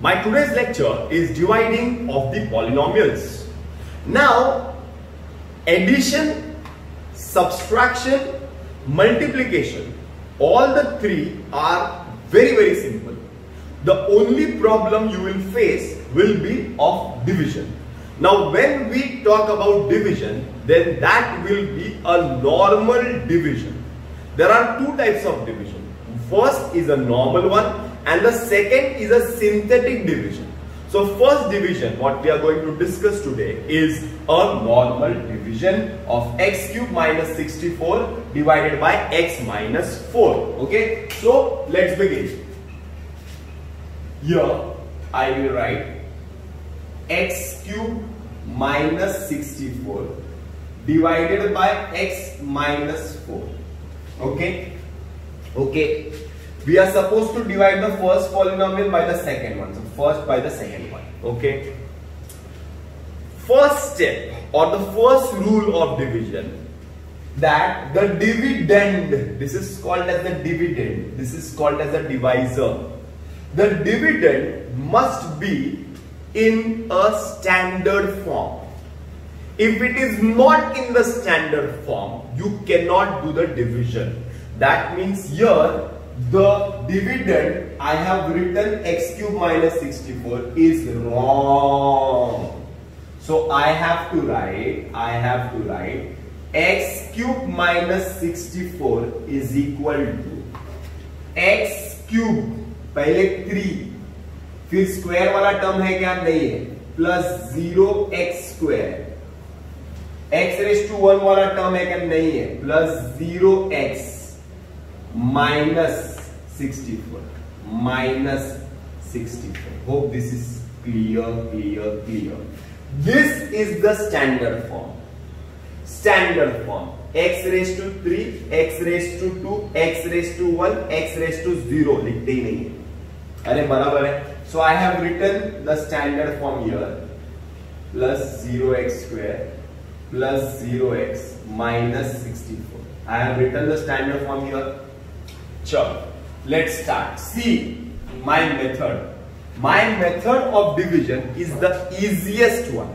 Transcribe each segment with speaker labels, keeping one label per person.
Speaker 1: my today's lecture is dividing of the polynomials. Now, addition, subtraction, multiplication, all the three are very very simple. The only problem you will face will be of division. Now when we talk about division, then that will be a normal division. There are two types of division. First is a normal one and the second is a synthetic division. So first division what we are going to discuss today is a normal division of x cube minus 64 divided by x minus 4. Okay, so let's begin. Here I will write x cube minus 64 divided by x minus 4. Okay, okay we are supposed to divide the first polynomial by the second one. So first by the second one. Okay? First step or the first rule of division that the dividend this is called as the dividend. This is called as a divisor. The dividend must be in a standard form. If it is not in the standard form you cannot do the division. That means here the dividend I have written x cube minus 64 is wrong. So I have to write, I have to write x cube minus 64 is equal to x cube पहले 3 फिर square वाला term है क्या नहीं है plus zero x square x raise to one वाला term है क्या नहीं है plus zero x minus 64 minus 64 hope this is clear clear clear this is the standard form standard form x raised to 3 x raised to 2 x raised to 1 x raised to 0 लिखते ही नहीं है अरे बराबर है so i have written the standard form here plus 0x square plus 0x minus 64 i have written the standard form here चलो let's start. See, my method. My method of division is the easiest one.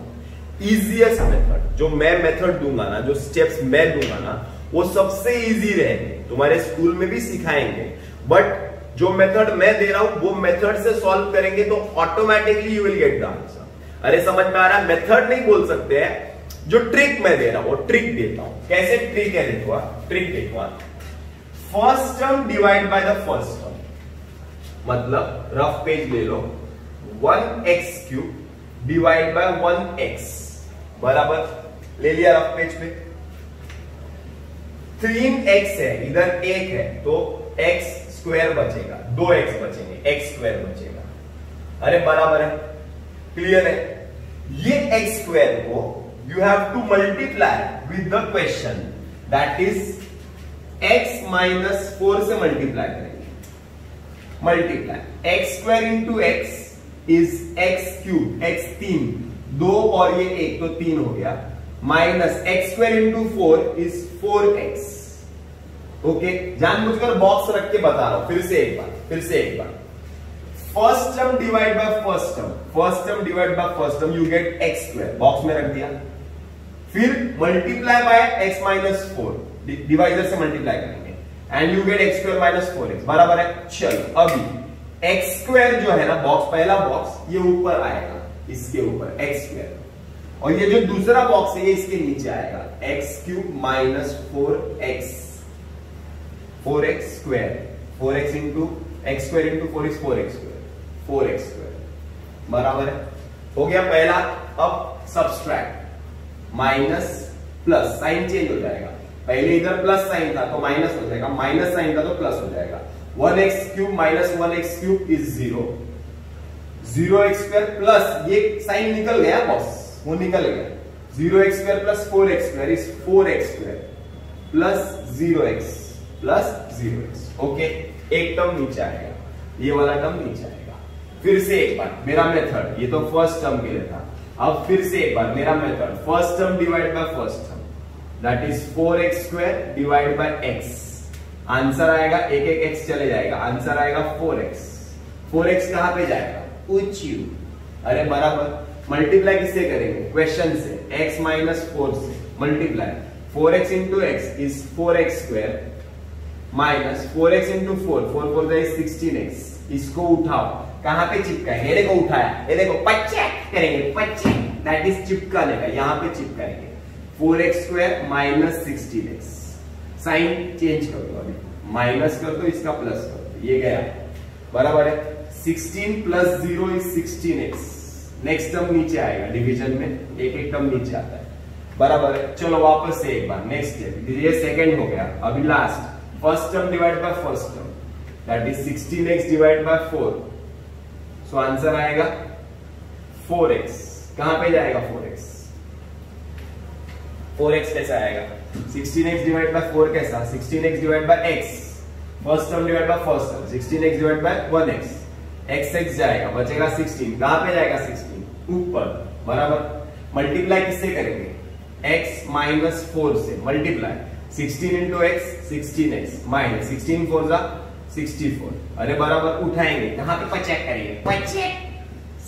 Speaker 1: Easiest method. जो मैं method दूँगा ना, जो steps मैं दूँगा ना, वो सबसे इजी रहेंगे। तुम्हारे स्कूल में भी सिखाएँगे। बट जो मेथड मैं दे रहा हूँ, वो मेथड से सॉल्व करेंगे तो automatically you will get the answer अरे, समझ में आ रहा मेथड नहीं बोल सकते हैं। जो ट्रिक मैं दे रहा हूँ, वो ट्रिक देता हूँ। कैसे ट्रिक है देखो ट्रिक देखो। First term divide by the first term मतलब रफ पेज ले लो. One x cube divide by one x बराबर? ले लिया रफ पेज पे. तीन एक्स है, इधर एक है तो एक्स स्क्वायर बचेगा. दो एक्स बचेंगे एक्स स्क्वायर बचेगा. अरे बराबर है? क्लियर है? ये एक्स स्क्वायर को you have to multiply with the question that is x minus four से मल्टीप्लाई करेंगे। Multiply x square into x is x cube x तीन। दो और ये एक तो तीन हो गया। Minus x square into four is four x okay जानबूझकर बॉक्स रख के बता रहा हूँ। फिर से एक बार, फिर से एक बार। First term divide by first term first term divide by first term you get x square box में रख दिया। फिर multiply by x minus four divisor से मल्टीप्लाई करेंगे। And you get x square minus four x बराबर है। चलो, अभी एक्स स्क्वायर जो है ना बॉक्स पहला बॉक्स ये ऊपर आएगा, इसके ऊपर एक्स स्क्वायर और ये जो दूसरा बॉक्स है, ये इसके नीचे आएगा। X cube minus four x four x square four x into x square into four x four x square four x square बराबर है? हो गया पहला, अब subtract minus plus sign change हो जाएगा। पहले इधर प्लस साइन था तो माइनस हो जाएगा। माइनस साइन था तो प्लस हो जाएगा। One x cube minus one x cube is zero zero x square plus ये साइन निकल गया बॉस वो निकल गया। Zero x square plus four x square is four x square plus zero x plus zero x okay एक term नीचे आएगा। ये वाला टर्म नीचे आएगा। फिर से एक बार, मेरा मेथड ये तो फ़र्स्ट टर्म के लिए था। अब फिर से एक बार, मेरा method first term divide by first term that is four x square divide by x answer आएगा एक एक एक्स चले जाएगा। आंसर आएगा फोर एक्स फोर एक्स कहाँ पे जाएगा? उच यू अरे बराबर। मल्टीप्लाई किससे करेंगे? क्वेश्चन से। X माइनस फोर से। Multiply four x into x is four x square minus four x into four four four sixteen x इसको उठाओ। कहाँ पे चिपका है? ये देखो उठाया। ये देखो पच्चे करेंगे पच्चे दैट इज़ चिपकाने का यहाँ पे चिपकाएँगे four x square minus sixteen x. Sign change कर दो अभी। माइनस कर दो, इसका प्लस कर दो। ये गया। बराबर है। 16 plus zero is sixteen x. Next term नीचे आएगा डिवीज़न में। एक एक टर्म नीचे आता है। बराबर है। चलो वापस से एक बार। नेक्स्ट स्टेप ये सेकंड हो गया। अभी last first term divide by first term that is 16x divide by four so answer आएगा। फोर एक्स कहाँ पे जाएगा 4x 4x कैसा आएगा? 16x डिवाइड बाय 4 कैसा? 16x divide by x. First term divide by first term 16x divide by 1x x. X जाएगा बचेगा 16 कहाँ पे जाएगा 16 ऊपर. बराबर. मल्टीप्लाई किससे करेंगे? X माइनस फोर से. Multiply 16 into x sixteen x minus sixteen four जा 64 अरे बराबर उठाएँगे. कहाँ पे पचेक करेंगे. पचेक.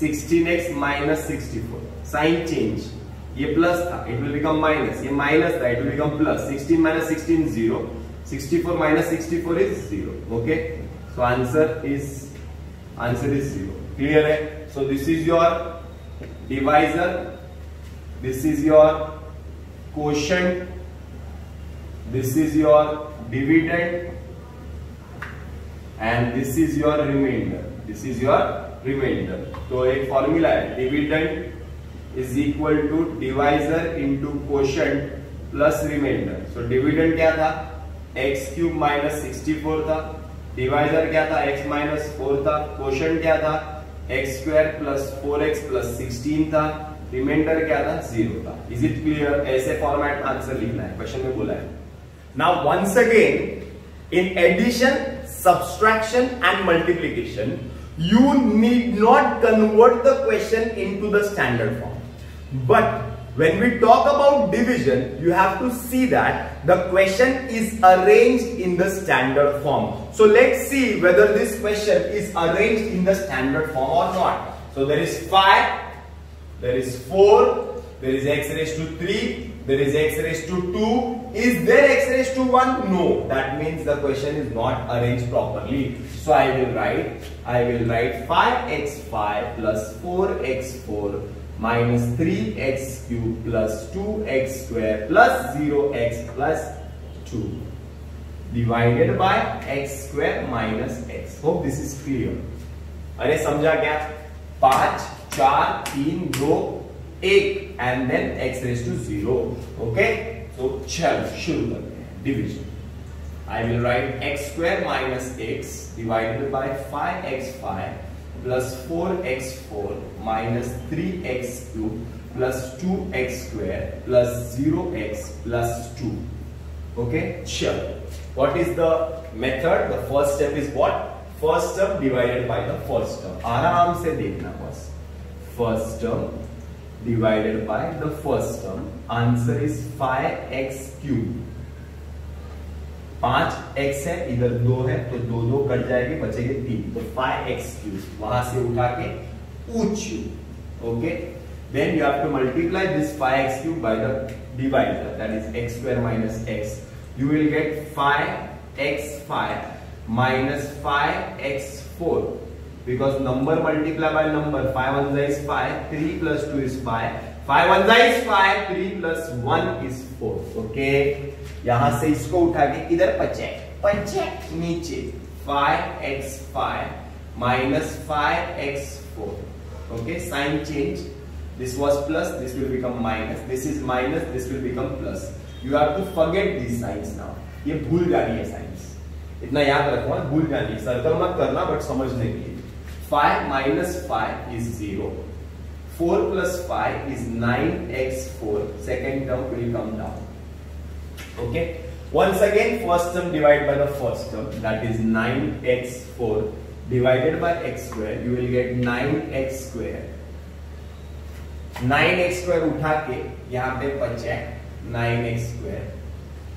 Speaker 1: 16x माइनस 64 साइन चेंज ये प्लस था इट विल बिकम माइनस ये माइनस था it will become plus 16 minus 16 zero 64 minus 64 is zero okay so answer is answer is zero clear है? So this is your divisor this is your question this is your dividend and this is your reminder this is your reminder तो एक formula है dividend is equal to divisor into question plus reminder so dividend क्या था? X cube minus sixty four था. Divisor क्या था? X minus four था. Question क्या था? X square plus four x plus sixteen था. रिमाइंडर क्या था? ज़ीरो था. इज़ इट क्लियर ऐसे फॉर्मेट में आंसर लिखना है. क्वेश्चन में बोला है. Now once again in addition subtraction and multiplication, you need not convert the question into the standard form. But when we talk about division, you have to see that the question is arranged in the standard form. So let's see whether this question is arranged in the standard form or not. So there is 5, there is 4, there is x raised to 3, there is x raised to 2. Is there x raised to 1? No. That means the question is not arranged properly. So I will write, I will write 5x5 plus 4x4 minus three x cube plus two x square plus zero x plus two divided by x square minus x hope this is clear अरे समझा क्या? पाँच, चार, तीन, दो, एक and then x raise to zero okay तो चल, शुरू करते हैं. Division I will write x square minus x divided by 5x5 plus 4x4 minus 3x cube plus 2x square plus 0x plus 2. Okay, sure. What is the method? The first step is what? First term divided by the first term. आराम se देखना बस. First term divided by the first term. Answer is 5x cube. पाँच x है, इधर दो है तो दो दो कट जाएगी, बचेगी तीन। तो फाइव एक्स क्यूब वहाँ से उठा के ऊंच okay then you have to multiply this five x cube by the divider that is x square minus x you will get five x five minus five x four because number multiply by number five one जाइज five three plus two is five five one जाइज five three plus one is four okay यहाँ से इसको उठा के इधर पचे। पचे। नीचे। Five x five minus five x four okay sign change this was plus this will become minus this is minus this will become plus you have to forget this signs now ये भूल जानी है science इतना याद रखो भूल जानी है। सर्कल मत करना बट समझने के लिए। Five minus five is zero four plus five is nine x four second term will come down Okay. Once again, first term divided by the first term. That is 9x4 divided by x square. You will get 9x square. 9x square उठा के यहाँ पे बचे 9x square.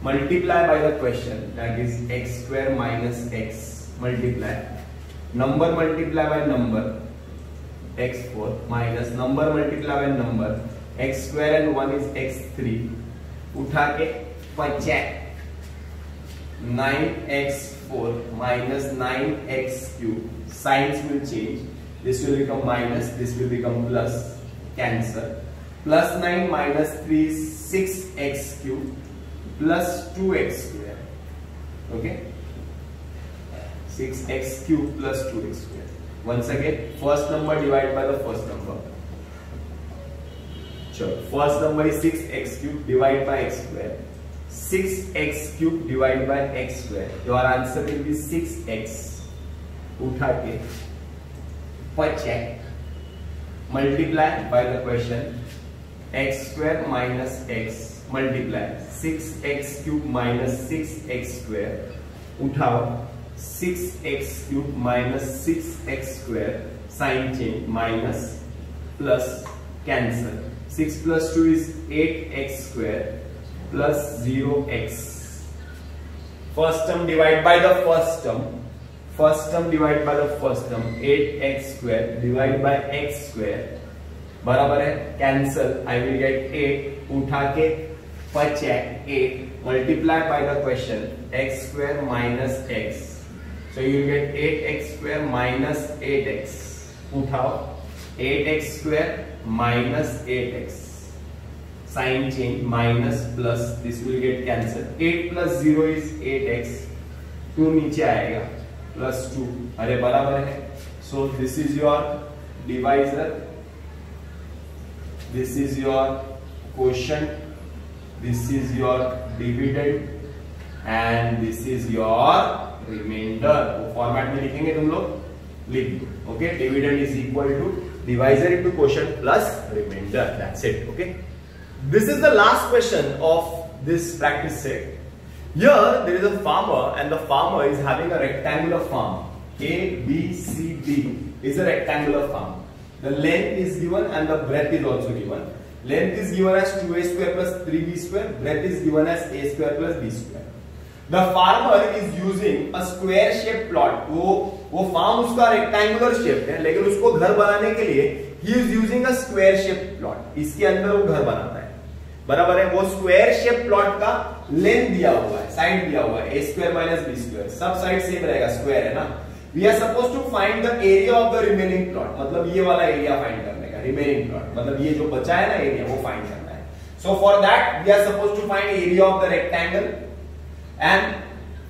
Speaker 1: Multiply by the question that is x square minus x multiply number multiply by number x4 minus number multiply by number x square and 1 is x3 उठा के पचास nine x four minus nine x cube signs will change this will become minus this will become plus cancel plus nine minus three six x cube plus two x square okay six x cube plus two x square once again first number divide by the first number चलो first number is six x cube divide by x square 6x cube divided by x square. Your answer will be 6x. उठा के पर check multiply by the question x square minus x multiply 6x cube minus 6x square उठाओ 6x cube minus 6x square sign change minus plus cancel 6 plus 2 is 8x square plus 0x first term divided by the first term first term divided by the first term 8x square divided by x square बराबर है cancel I will gate 8 उठा के पर check 8 multiply by the question x square minus x So you will get 8x square minus 8x. उठाओ 8x square minus 8x. Sign change minus plus this will get cancelled. 8 plus 0 is 8x. 2 नीचे आएगा plus 2 अरे बराबर है so this is your divisor this is your quotient this is your dividend and this is your remainder format में लिखेंगे तुम लोग लिख दो okay dividend is equal to divisor into question plus remainder that's it okay this is the last question of this practice set here there is a farmer and the farmer is having a rectangular farm a b c d is a rectangular farm the length is given and the breadth is also given length is given as 2a square plus 3b square breadth is given as a square plus b square the farmer is using a square shape plot वो वो farm उसका rectangular shape है लेकिन उसको घर बनाने के लिए ही is using a square shape plot इसके अंदर वो घर बनाता है बराबर है, वो स्क्वायर शेप प्लॉट का लेंथ दिया हुआ है साइड दिया हुआ है a square minus b square सब साइड सेम रहेगा स्क्वायर है ना? We are suppose to find the area of the remaining plot मतलब ये वाला एरिया फाइंड करने का रिमेनिंग प्लॉट मतलब ये जो बचा है ना एरिया वो फाइंड करना है. So for that we are suppose to find area of the rectangle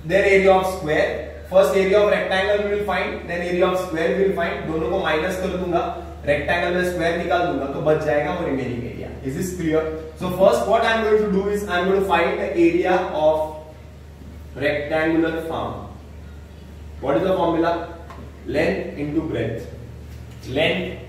Speaker 1: area of square. First area of rectangle we will find, then area of square we will find. दोनों को minus कर दूँगा, rectangle में square निकाल दूँगा तो बच जाएगा वो remaining area. Is this clear so first what i am going to do is i am going to find the area of rectangular form what is the formula length into breadth length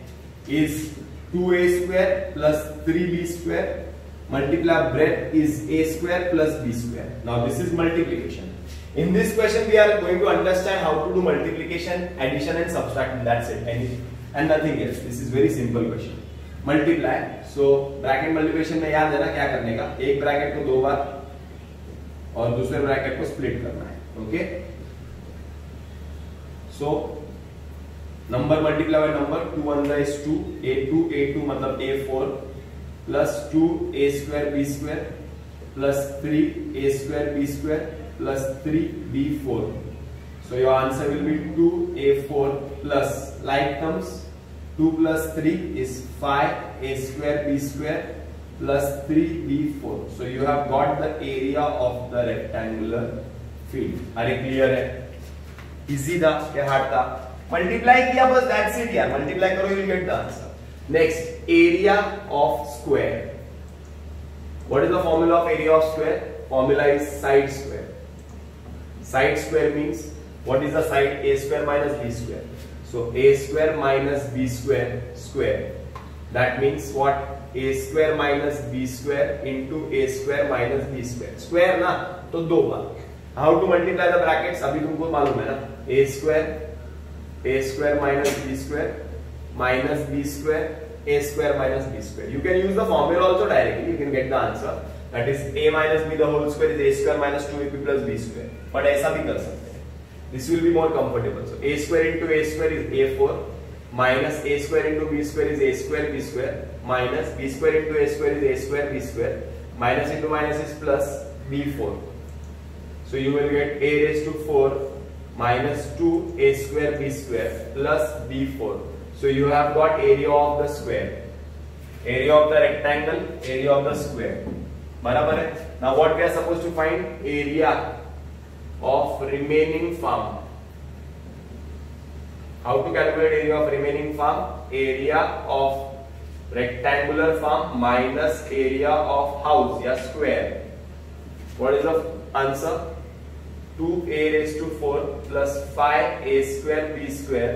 Speaker 1: is 2a square plus 3b square multiply breadth is a square plus b square. Now this is multiplication. In this question we are going to understand how to do multiplication, addition and subtraction. That's it. And nothing else. This is very simple question. Multiply. So bracket multiplication में याद है ना क्या करने का? एक bracket को दो बार और दूसरे ब्रैकेट को स्प्लिट करना है okay so number multiply number two one is two a two a two मतलब a four plus two a square b square plus three a square b square plus three b four so your answer will be two a four plus like comes two plus three is five 5a square b square plus 3b4. So you have got the area of the rectangular field. are you clear है? Easy था क्या hard था? Multiply किया बस that's it यार. Multiply करो you will get the answer. Next, area of square. What is the formula of area of square? Formula is side square. Side square means what is the side? A square minus B square. So A square minus B square square. That means what? A square minus B square into A square minus B square. Square ना तो दो बार. How to multiply the brackets? अभी तुमको मालूम है ना? A square A square minus B square minus b square a square minus b square. You can use the formula also directly. You can get the answer. That is a minus b the whole square is a square minus 2ab plus b square. But ऐसा भी कर सकते हैं. this will be more comfortable. So a square into a square is a4 minus a square into b square is a square b square minus b square into a square is a square b square minus into minus is plus b4 so you will get a raised to 4 minus 2 a square b square plus b4 so you have got area of the square area of the rectangle area of the square. now what we are supposed to find? Area of remaining farm how to calculate area of remaining farm area of rectangular farm minus area of house या square what is the answer 2a raised to 4 plus 5a square b square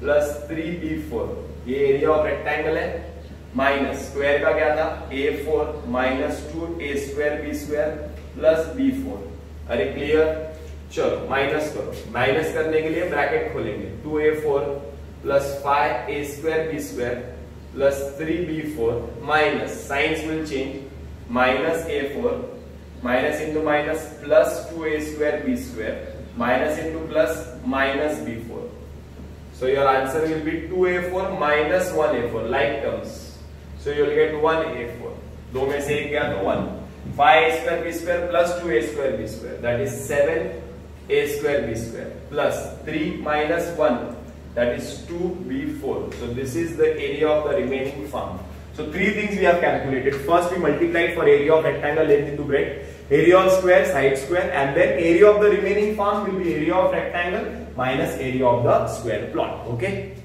Speaker 1: plus 3b4 ये area of rectangle है minus square का क्या था a four minus two a square b square plus b four अरे clear चलो minus करो minus करने के लिए ब्रैकेट खोलेंगे two a four plus five a square b square plus three b four minus signs will change minus a four minus into minus plus two a square b square minus into plus minus b four so, your answer will be 2a4 minus 1a4 like terms So, you will get 1a4. दो में से एक गया तो 1. 5a square b square plus 2a square b square. That is 7a square b square plus 3 minus 1. That is 2b4. So this is the area of the remaining farm. So three things we have calculated. First we multiplied for area of rectangle length into breadth, area of square, side square, and then area of the remaining farm will be area of rectangle minus area of the square plot. Okay.